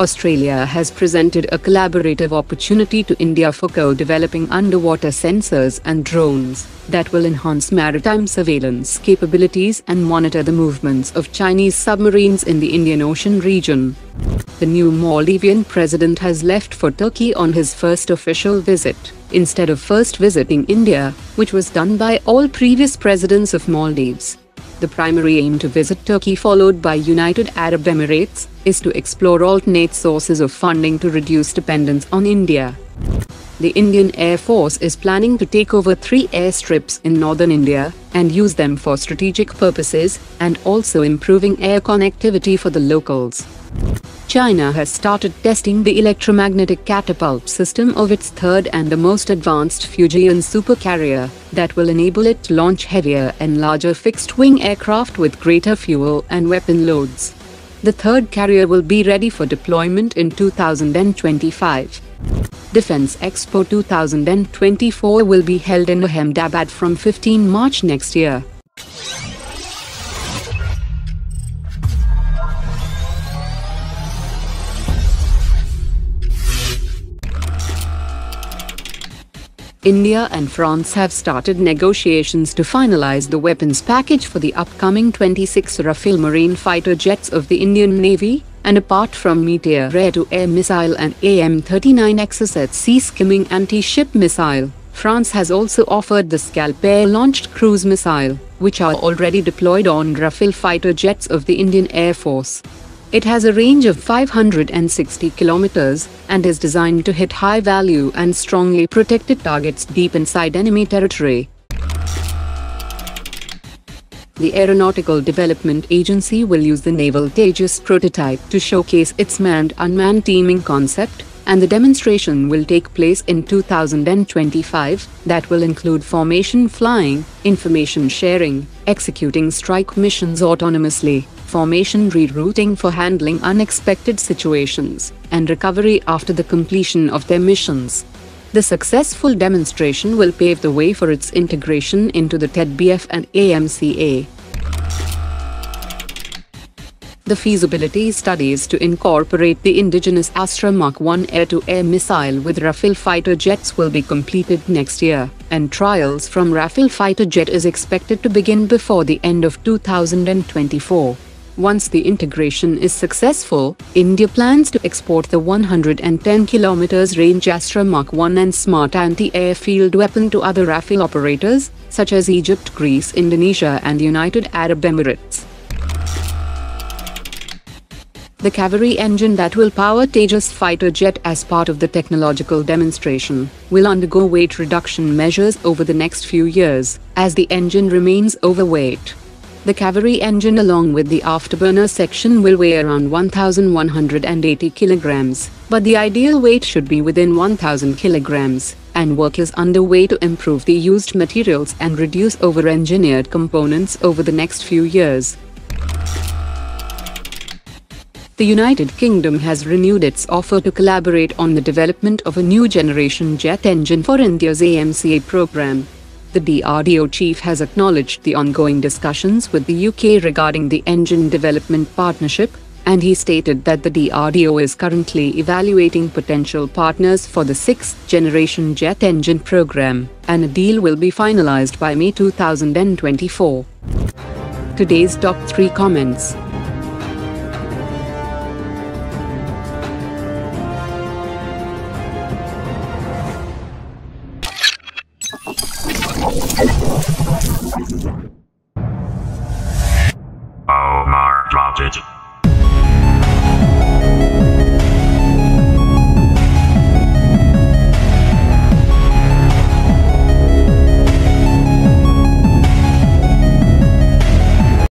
Australia has presented a collaborative opportunity to India for co-developing underwater sensors and drones that will enhance maritime surveillance capabilities and monitor the movements of Chinese submarines in the Indian Ocean region. The new Maldivian president has left for Turkey on his first official visit, instead of first visiting India, which was done by all previous presidents of Maldives. The primary aim to visit Turkey followed by United Arab Emirates is to explore alternate sources of funding to reduce dependence on India. The Indian Air Force is planning to take over three airstrips in northern India and use them for strategic purposes and also improving air connectivity for the locals. China has started testing the electromagnetic catapult system of its third and the most advanced Fujian supercarrier that will enable it to launch heavier and larger fixed-wing aircraft with greater fuel and weapon loads. The third carrier will be ready for deployment in 2025. Defense Expo 2024 will be held in Ahmedabad from 15 March next year. India and France have started negotiations to finalize the weapons package for the upcoming 26 Rafale Marine fighter jets of the Indian Navy, and apart from Meteor air-to-air missile and AM-39 Exocet sea-skimming anti-ship missile, France has also offered the Scalp air-launched cruise missile, which are already deployed on Rafale fighter jets of the Indian Air Force. It has a range of 560 kilometers and is designed to hit high-value and strongly protected targets deep inside enemy territory. The Aeronautical Development Agency will use the Naval Tejas prototype to showcase its manned-unmanned teaming concept, and the demonstration will take place in 2025, that will include formation flying, information sharing, executing strike missions autonomously, formation rerouting for handling unexpected situations, and recovery after the completion of their missions. The successful demonstration will pave the way for its integration into the TEDBF and AMCA. The feasibility studies to incorporate the indigenous Astra Mark 1 air-to-air missile with Rafale fighter jets will be completed next year, and trials from Rafale fighter jet is expected to begin before the end of 2024. Once the integration is successful, India plans to export the 110 km range Astra Mark 1 and Smart anti-airfield weapon to other Rafale operators, such as Egypt, Greece, Indonesia and the United Arab Emirates. The Kaveri engine that will power Tejas fighter jet as part of the technological demonstration will undergo weight reduction measures over the next few years, as the engine remains overweight. The Kaveri engine along with the afterburner section will weigh around 1180 kilograms, but the ideal weight should be within 1000 kilograms, and work is underway to improve the used materials and reduce over-engineered components over the next few years. The United Kingdom has renewed its offer to collaborate on the development of a new generation jet engine for India's AMCA program. The DRDO chief has acknowledged the ongoing discussions with the UK regarding the engine development partnership, and he stated that the DRDO is currently evaluating potential partners for the sixth generation jet engine program, and a deal will be finalized by May 2024. Today's top 3 comments